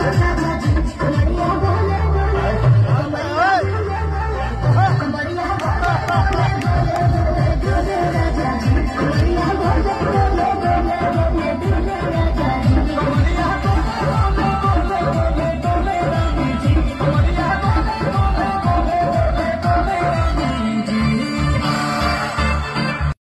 Thank you.